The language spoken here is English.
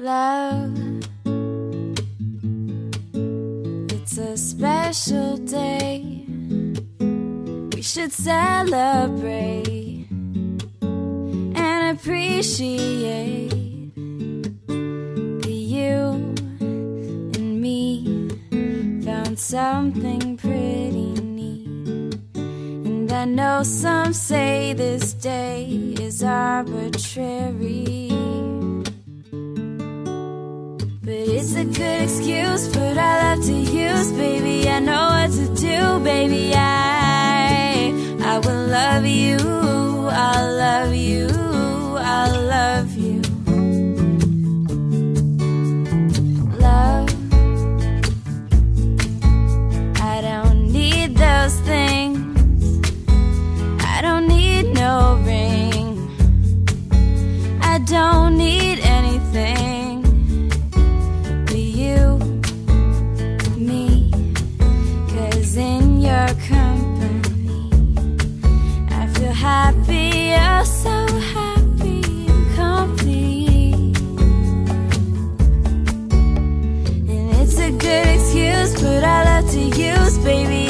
Love, it's a special day. We should celebrate and appreciate that you and me found something pretty neat. And I know some say this day is arbitrary. But it's a good excuse, but I love to use, baby. I know what to do, baby. I to use, baby.